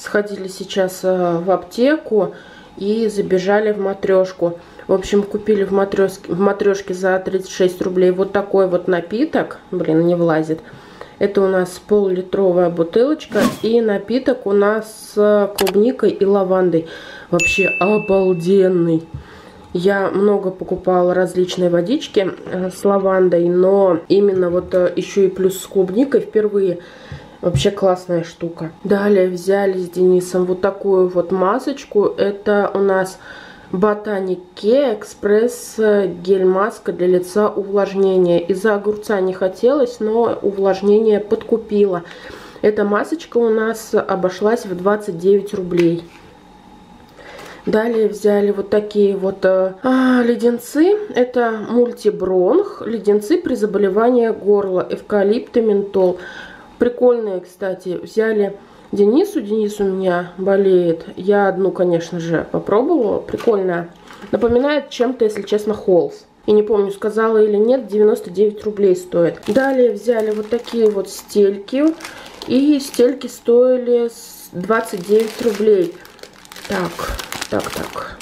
сходили сейчас э, в аптеку и забежали в матрешку. В общем, купили в матрешке, в матрешке за 36 рублей вот такой вот напиток. Блин, не влазит. Это у нас пол-литровая бутылочка. И напиток у нас с клубникой и лавандой. Вообще обалденный. Я много покупала различные водички э, с лавандой, но именно вот э, еще и плюс с клубникой впервые. Вообще классная штука. Далее взяли с Денисом вот такую вот масочку. Это у нас Ботанике Экспресс э, гель-маска для лица увлажнения. Из-за огурца не хотелось, но увлажнение подкупило. Эта масочка у нас обошлась в 29 рублей. Далее взяли вот такие вот э, а, леденцы. Это мультибронх. Леденцы при заболевании горла. Эвкалипт и ментол. Прикольные, кстати. Взяли Денису. Денис у меня болеет. Я одну, конечно же, попробовала. Прикольная. Напоминает чем-то, если честно, Холс. И не помню, сказала или нет, 99 рублей стоит. Далее взяли вот такие вот стельки. И стельки стоили 29 рублей. Так, так, так.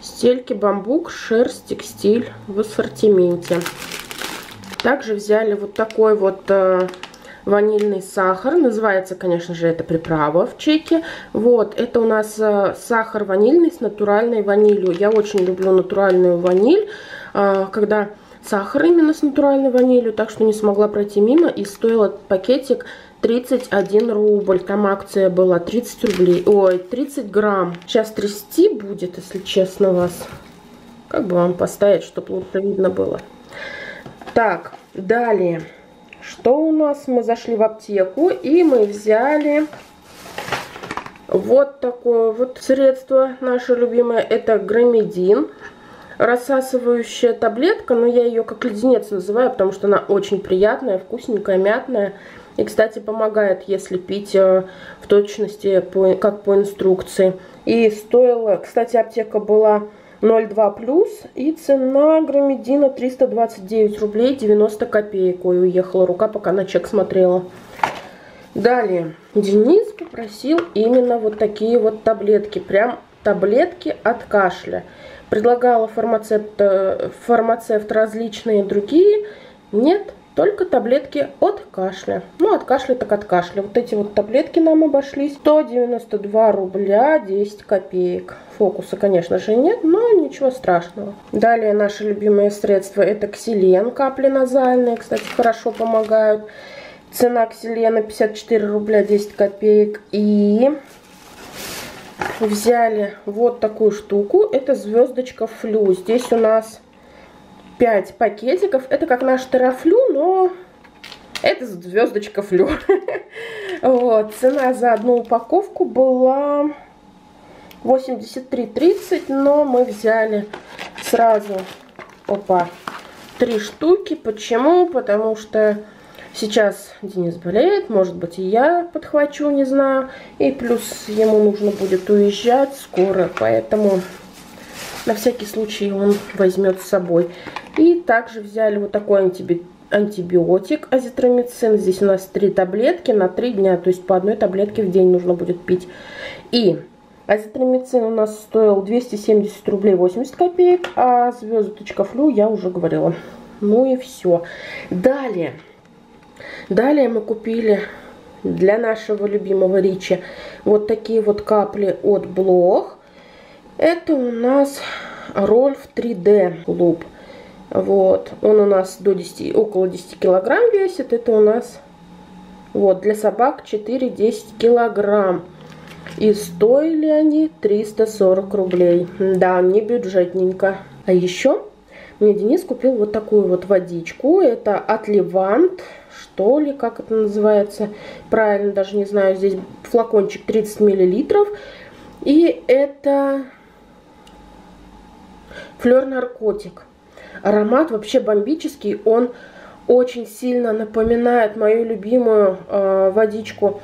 Стельки, бамбук, шерсть, текстиль в ассортименте. Также взяли вот такой вот э, ванильный сахар. Называется, конечно же, это приправа в чеке. Вот, это у нас э, сахар ванильный с натуральной ванилью. Я очень люблю натуральную ваниль, э, когда сахар именно с натуральной ванилью, так что не смогла пройти мимо. И стоил пакетик 31 рубль. Там акция была 30 рублей. Ой, 30 грамм. Сейчас трясти будет, если честно вас. Как бы вам поставить, чтобы лучше видно было. Так, далее. Что у нас? Мы зашли в аптеку и мы взяли вот такое вот средство наше любимое. Это громедин. Рассасывающая таблетка, но я ее как леденец называю, потому что она очень приятная, вкусненькая, мятная. И, кстати, помогает, если пить э, в точности, по, как по инструкции. И стоила, кстати, аптека была 0,2 плюс. И цена громедина 329 рублей 90 копеек. Ой, уехала рука, пока на чек смотрела. Далее, Денис попросил именно вот такие вот таблетки. Прям таблетки от кашля. Предлагала фармацевт, э, фармацевт различные другие. Нет, только таблетки от кашля. Ну, от кашля так от кашля. Вот эти вот таблетки нам обошлись. 192 рубля 10 копеек. Фокуса, конечно же, нет, но ничего страшного. Далее наше любимое средство это ксилен. Капли назальные, кстати, хорошо помогают. Цена ксилена 54 рубля 10 копеек. И взяли вот такую штуку. Это звездочка флю. Здесь у нас 5 пакетиков. Это как наш терафлю, но это звездочка флю. Вот, цена за одну упаковку была 83.30, но мы взяли сразу, опа, три штуки. Почему? Потому что сейчас Денис болеет, может быть и я подхвачу, не знаю. И плюс ему нужно будет уезжать скоро, поэтому на всякий случай он возьмет с собой. И также взяли вот такой антибиотик азитромицин. Здесь у нас три таблетки на три дня, то есть по одной таблетке в день нужно будет пить. И азитромицин у нас стоил 270 рублей 80 копеек, а звездочка флю я уже говорила. Ну и все. Далее. Далее мы купили для нашего любимого Ричи вот такие вот капли от Блох. Это у нас Рольф 3D клуб. Вот, он у нас до 10, около 10 килограмм весит. Это у нас вот для собак 4-10 килограмм. И стоили они 340 рублей. Да, не бюджетненько. А еще мне Денис купил вот такую вот водичку. Это от Левант, что ли, как это называется. Правильно, даже не знаю. Здесь флакончик 30 миллилитров. И это флер наркотик. Аромат вообще бомбический, он очень сильно напоминает мою любимую э, водичку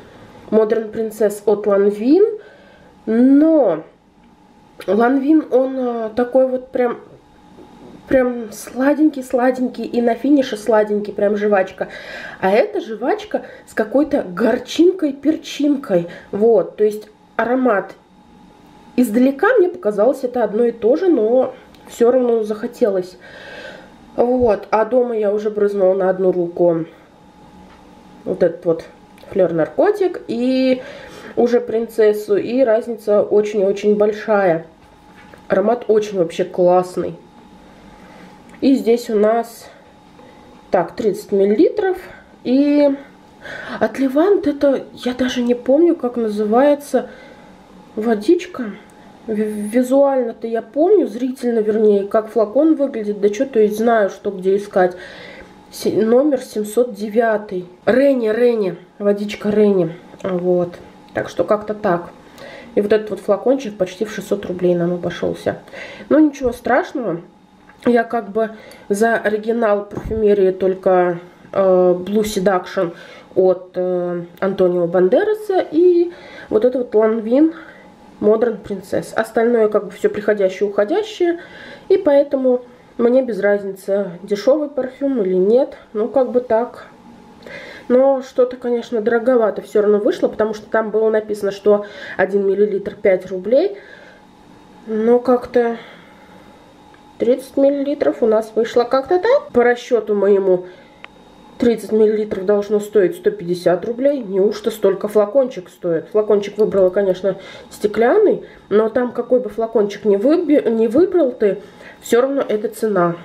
Modern Princess от Lanvin, но Lanvin, он э, такой вот прям прям сладенький-сладенький и на финише сладенький, прям жвачка. А это жвачка с какой-то горчинкой-перчинкой. Вот, то есть аромат издалека мне показалось это одно и то же, но все равно захотелось. Вот, а дома я уже брызнула на одну руку вот этот вот флер наркотик и уже принцессу, и разница очень-очень большая. Аромат очень вообще классный. И здесь у нас, так, 30 миллилитров. И от Левант это, я даже не помню, как называется, водичка. Визуально-то я помню, зрительно, вернее, как флакон выглядит, да что, то есть знаю, что где искать. Номер 709. Ренни, Ренни, водичка Ренни. Вот. Так что как-то так. И вот этот вот флакончик почти в 600 рублей нам обошелся. Но ничего страшного. Я как бы за оригинал парфюмерии только э, Blue Seduction от э, Антонио Бандераса и вот это вот Lanvin Modern Princess. Остальное как бы все приходящее, уходящее. И поэтому мне без разницы, дешевый парфюм или нет. Ну, как бы так. Но что-то, конечно, дороговато все равно вышло, потому что там было написано, что 1 миллилитр 5 рублей. Но как-то 30 миллилитров у нас вышло как-то так. По расчету моему 30 миллилитров должно стоить 150 рублей. Неужто столько флакончик стоит? Флакончик выбрала, конечно, стеклянный, но там какой бы флакончик не, выби... не выбрал ты, все равно это цена.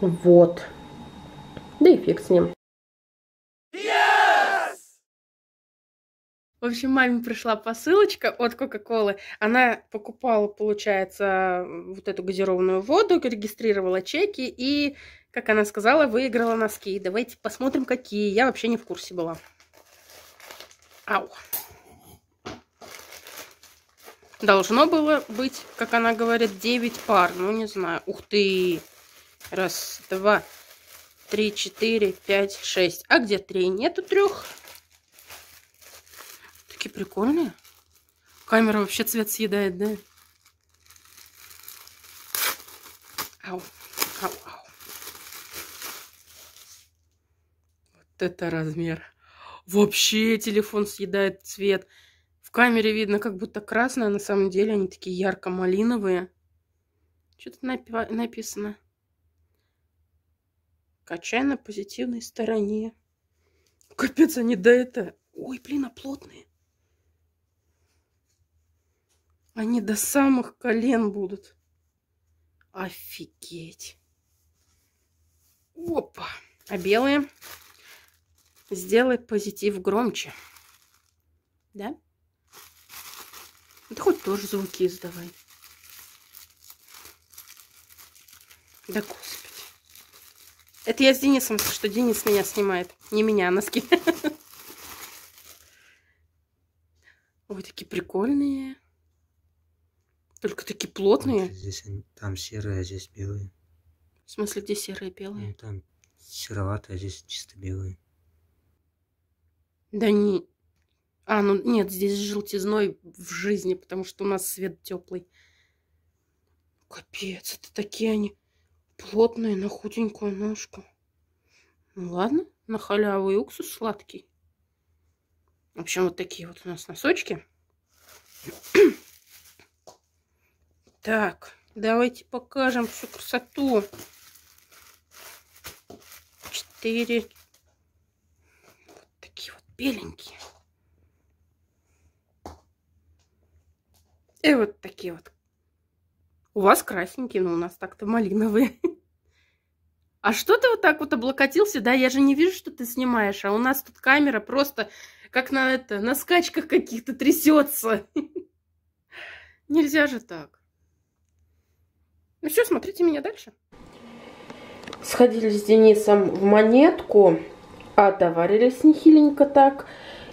Вот. Да и фиг с ним. В общем, маме пришла посылочка от Кока-Колы. Она покупала, получается, вот эту газированную воду, регистрировала чеки и, как она сказала, выиграла носки. Давайте посмотрим, какие. Я вообще не в курсе была. Ау. Должно было быть, как она говорит, 9 пар. Ну, не знаю. Ух ты! Раз, два, три, четыре, пять, шесть. А где три? Нету трех. Такие прикольные. Камера вообще цвет съедает, да? Ау, ау, ау. Это размер. Вообще телефон съедает цвет. В камере видно, как будто красное, а на самом деле они такие ярко-малиновые. Что тут написано? Качай на позитивной стороне. Капец, они да это... Ой, блин, а плотные. Они до самых колен будут. Офигеть. Опа. А белые? Сделай позитив громче. Да? Да хоть тоже звуки издавай. Да господи. Это я с Денисом, что Денис меня снимает. Не меня, а носки. Ой, такие прикольные. Только такие плотные. Здесь они, там серые, а здесь белые. В смысле, где серые белые? Ну, там сероватые, а здесь чисто белые. Да не... А, ну нет, здесь желтизной в жизни, потому что у нас свет теплый. Капец, это такие они плотные на худенькую ножку. Ну ладно, на халяву и уксус сладкий. В общем, вот такие вот у нас носочки. Так, давайте покажем всю красоту. Четыре. Беленькие. И вот такие вот. У вас красненькие, но у нас так-то малиновые. А что ты вот так вот облокотился? Да, я же не вижу, что ты снимаешь, а у нас тут камера просто как на это, на скачках каких-то трясется. Нельзя же так. Ну все, смотрите меня дальше. Сходили с Денисом в монетку, отоварились нехиленько так.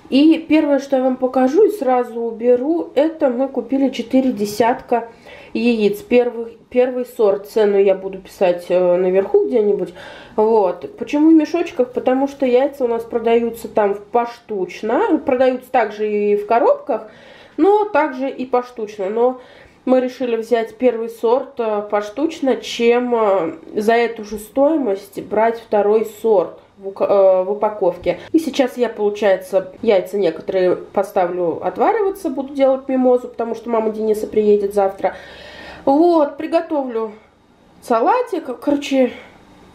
И первое, что я вам покажу и сразу уберу, это мы купили 4 десятка яиц. Первый, первый сорт, цену я буду писать э, наверху где-нибудь. Вот. Почему в мешочках? Потому что яйца у нас продаются там поштучно. Продаются также и в коробках, но также и поштучно. Но мы решили взять первый сорт э, поштучно, чем э, за эту же стоимость брать второй сорт э, в упаковке. И сейчас я, получается, яйца некоторые поставлю отвариваться, буду делать мимозу, потому что мама Дениса приедет завтра. Вот, приготовлю салатик. Короче,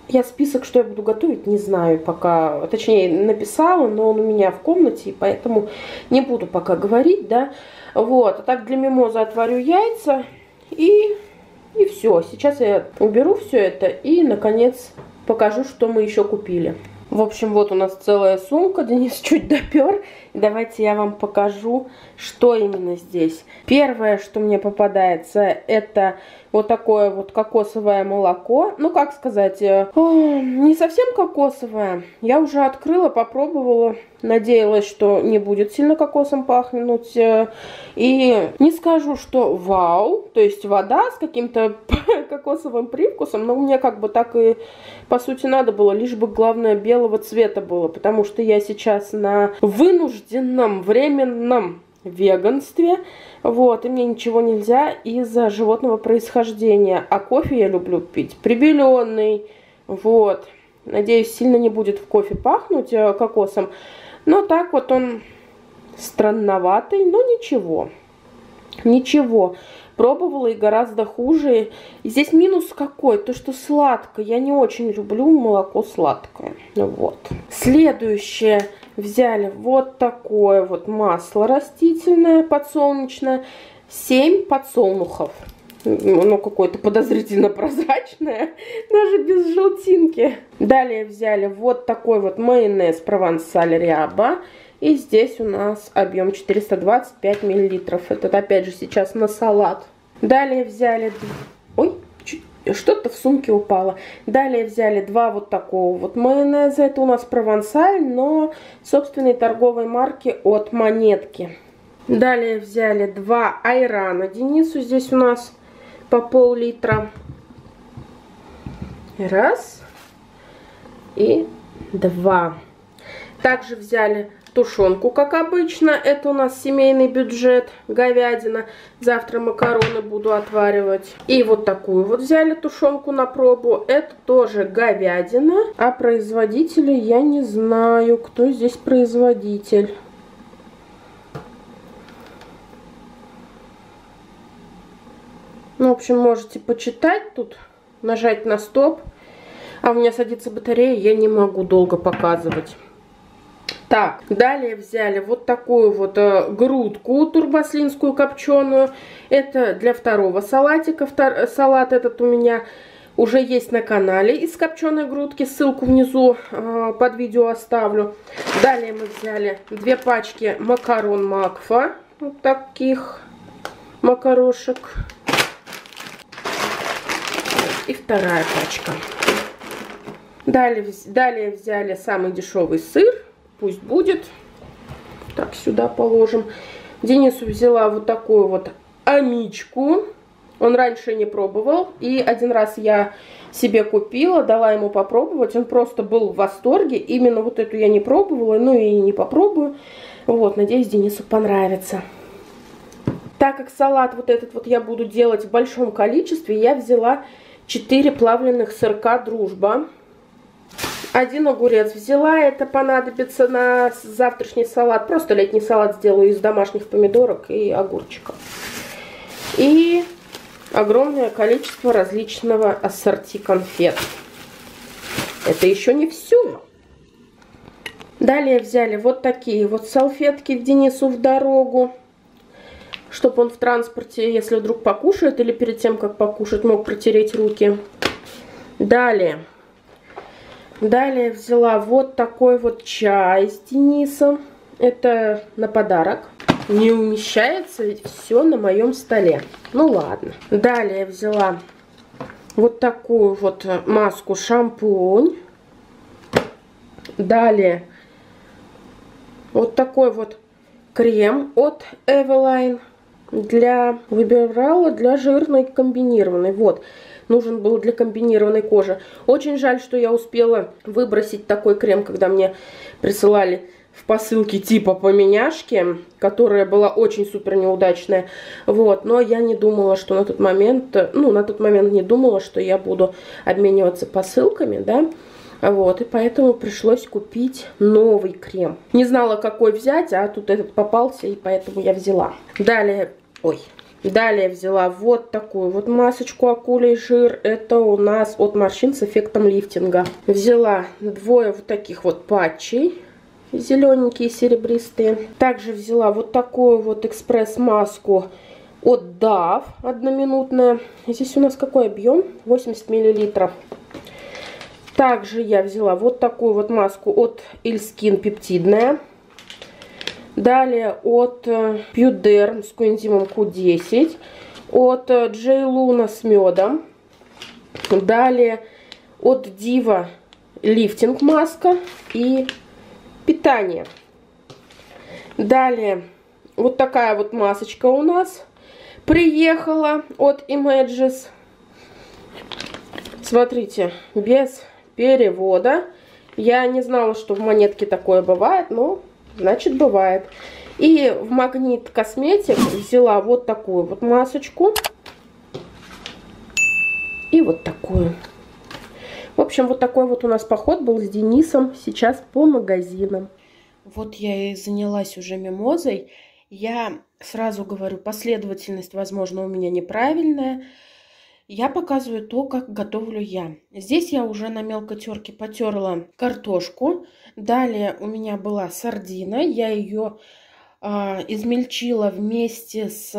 я список, что я буду готовить, не знаю пока. Точнее, написала, но он у меня в комнате, и поэтому не буду пока говорить, да. Вот, а так для мимоза отварю яйца и, и все. Сейчас я уберу все это и, наконец, покажу, что мы еще купили. В общем, вот у нас целая сумка, Денис чуть допер. Давайте я вам покажу, что именно здесь. Первое, что мне попадается, это вот такое вот кокосовое молоко. Ну, как сказать, э, не совсем кокосовое. Я уже открыла, попробовала. Надеялась, что не будет сильно кокосом пахнуть. Э, и не скажу, что вау. То есть вода с каким-то кокосовым привкусом. Но мне как бы так и по сути надо было. Лишь бы главное белого цвета было. Потому что я сейчас на вынужденном временном веганстве. Вот, и мне ничего нельзя из-за животного происхождения. А кофе я люблю пить прибеленный. Вот. Надеюсь, сильно не будет в кофе пахнуть э, кокосом. Но так вот он странноватый, но ничего. Ничего. Пробовала и гораздо хуже. И здесь минус какой? То, что сладкое. Я не очень люблю молоко сладкое. Вот. Следующее взяли вот такое вот масло растительное, подсолнечное, 7 подсолнухов. Оно какое-то подозрительно прозрачное, даже без желтинки. Далее взяли вот такой вот майонез провансаль ряба. И здесь у нас объем 425 миллилитров. Это опять же сейчас на салат. Далее взяли... Ой, что-то в сумке упало. Далее взяли два вот такого вот майонеза. Это у нас провансаль, но собственной торговой марки от Монетки. Далее взяли два айрана Денису. Здесь у нас по пол-литра. Раз. И два. Также взяли тушенку, как обычно. Это у нас семейный бюджет, говядина. Завтра макароны буду отваривать. И вот такую вот взяли тушенку на пробу. Это тоже говядина. А производителя я не знаю, кто здесь производитель. Ну, в общем, можете почитать тут, нажать на стоп. А у меня садится батарея, я не могу долго показывать. Так, далее взяли вот такую вот э, грудку турбослинскую копченую. Это для второго салатика. Втор, салат этот у меня уже есть на канале из копченой грудки. Ссылку внизу э, под видео оставлю. Далее мы взяли две пачки макарон Макфа. Вот таких макарошек. И вторая пачка. Далее, далее взяли самый дешевый сыр пусть будет. Так, сюда положим. Денису взяла вот такую вот амичку. Он раньше не пробовал. И один раз я себе купила, дала ему попробовать. Он просто был в восторге. Именно вот эту я не пробовала, ну и не попробую. Вот, надеюсь, Денису понравится. Так как салат вот этот вот я буду делать в большом количестве, я взяла 4 плавленных сырка «Дружба». Один огурец взяла, это понадобится на завтрашний салат. Просто летний салат сделаю из домашних помидорок и огурчиков. И огромное количество различного ассорти конфет. Это еще не все. Далее взяли вот такие вот салфетки Денису в дорогу. Чтобы он в транспорте, если вдруг покушает или перед тем, как покушать, мог протереть руки. Далее Далее взяла вот такой вот чай с Денисом. Это на подарок. Не умещается ведь все на моем столе. Ну ладно. Далее взяла вот такую вот маску шампунь. Далее вот такой вот крем от Eveline для выбирала для жирной комбинированной. Вот нужен был для комбинированной кожи. Очень жаль, что я успела выбросить такой крем, когда мне присылали в посылке типа поменяшки, которая была очень супер неудачная. Вот, но я не думала, что на тот момент, ну, на тот момент не думала, что я буду обмениваться посылками, да. Вот, и поэтому пришлось купить новый крем. Не знала, какой взять, а тут этот попался, и поэтому я взяла. Далее, ой, Далее взяла вот такую вот масочку акулий жир. Это у нас от морщин с эффектом лифтинга. Взяла двое вот таких вот патчей. Зелененькие, серебристые. Также взяла вот такую вот экспресс-маску от DAV одноминутная. Здесь у нас какой объем? 80 миллилитров. Также я взяла вот такую вот маску от Ilskin пептидная. Далее от Puderm с коэнзимом Q10. От J. Luna с медом. Далее от Diva лифтинг маска и питание. Далее вот такая вот масочка у нас приехала от Images. Смотрите, без перевода. Я не знала, что в монетке такое бывает, но значит бывает. И в Магнит Косметик взяла вот такую вот масочку. И вот такую. В общем, вот такой вот у нас поход был с Денисом сейчас по магазинам. Вот я и занялась уже мимозой. Я сразу говорю, последовательность, возможно, у меня неправильная. Я показываю то, как готовлю я. Здесь я уже на мелкой терке потерла картошку. Далее у меня была сардина. Я ее э, измельчила вместе с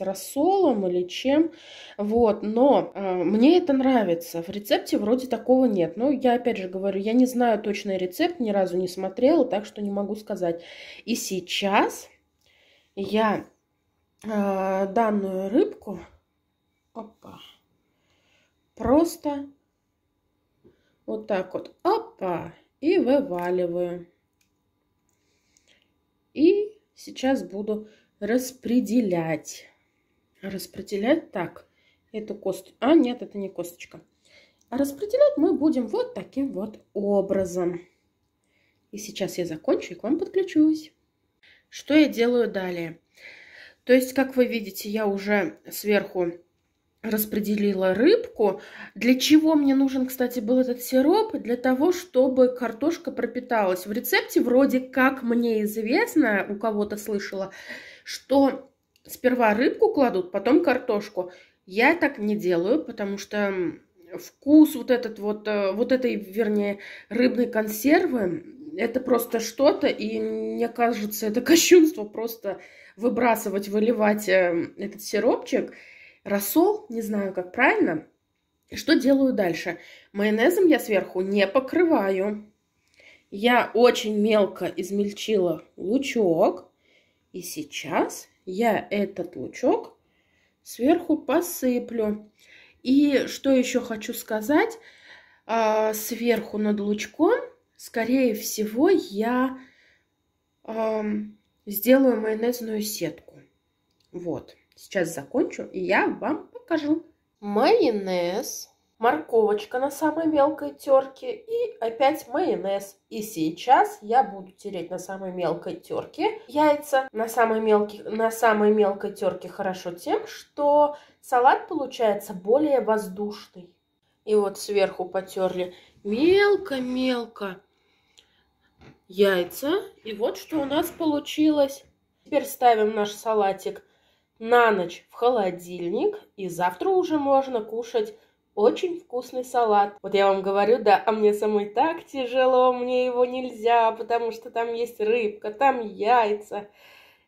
рассолом или чем. Вот, но э, мне это нравится. В рецепте вроде такого нет. Но я опять же говорю, я не знаю точный рецепт, ни разу не смотрела, так что не могу сказать. И сейчас я э, данную рыбку... Опа просто вот так вот, опа, и вываливаю. И сейчас буду распределять. Распределять так, эту косточку. А, нет, это не косточка. А распределять мы будем вот таким вот образом. И сейчас я закончу и к вам подключусь. Что я делаю далее? То есть, как вы видите, я уже сверху распределила рыбку. Для чего мне нужен, кстати, был этот сироп? Для того, чтобы картошка пропиталась. В рецепте вроде как мне известно, у кого-то слышала, что сперва рыбку кладут, потом картошку. Я так не делаю, потому что вкус вот этот вот, э, вот этой, вернее, рыбной консервы, это просто что-то, и мне кажется, это кощунство просто выбрасывать, выливать э, этот сиропчик – рассол, не знаю, как правильно. Что делаю дальше? Майонезом я сверху не покрываю. Я очень мелко измельчила лучок. И сейчас я этот лучок сверху посыплю. И что еще хочу сказать. А, сверху над лучком, скорее всего, я сделаю майонезную сетку. Вот. Сейчас закончу, и я вам покажу. Майонез, морковочка на самой мелкой терке и опять майонез. И сейчас я буду тереть на самой мелкой терке яйца. На самой, мелкой, на самой мелкой терке хорошо тем, что салат получается более воздушный. И вот сверху потерли мелко-мелко яйца. И вот что у нас получилось. Теперь ставим наш салатик на ночь в холодильник, и завтра уже можно кушать очень вкусный салат. Вот я вам говорю, да, а мне самой так тяжело, мне его нельзя, потому что там есть рыбка, там яйца.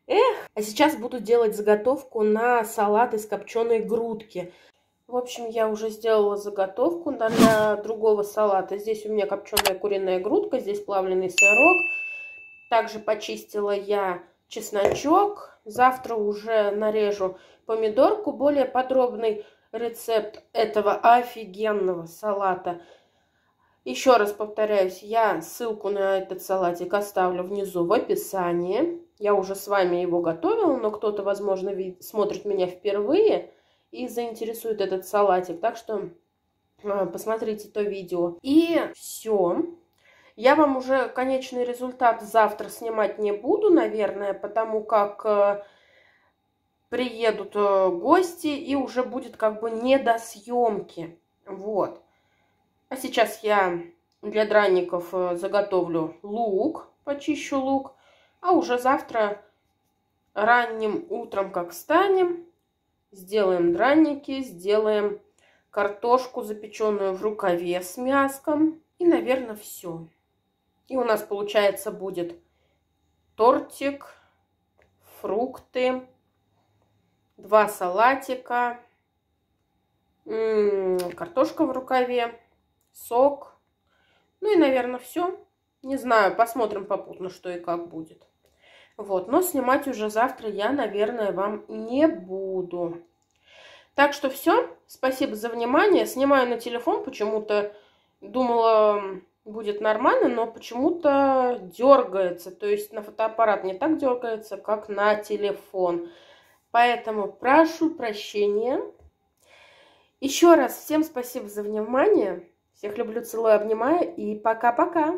Эх, а сейчас буду делать заготовку на салат из копченой грудки. В общем, я уже сделала заготовку для другого салата. Здесь у меня копченая куриная грудка, здесь плавленый сырок. Также почистила я чесночок. Завтра уже нарежу помидорку. Более подробный рецепт этого офигенного салата. Еще раз повторяюсь, я ссылку на этот салатик оставлю внизу в описании. Я уже с вами его готовила, но кто-то, возможно, смотрит меня впервые и заинтересует этот салатик. Так что а, посмотрите то видео. И все. Я вам уже конечный результат завтра снимать не буду, наверное, потому как э, приедут э, гости и уже будет как бы не до съемки. Вот. А сейчас я для дранников э, заготовлю лук, почищу лук. А уже завтра ранним утром, как встанем, сделаем дранники, сделаем картошку, запеченную в рукаве с мяском. И, наверное, все. И у нас, получается, будет тортик, фрукты, два салатика, картошка в рукаве, сок. Ну и, наверное, все. Не знаю, посмотрим попутно, что и как будет. Вот, но снимать уже завтра я, наверное, вам не буду. Так что все. Спасибо за внимание. Снимаю на телефон. Почему-то думала, будет нормально, но почему-то дергается. То есть на фотоаппарат не так дергается, как на телефон. Поэтому прошу прощения. Еще раз всем спасибо за внимание. Всех люблю, целую, обнимаю и пока-пока.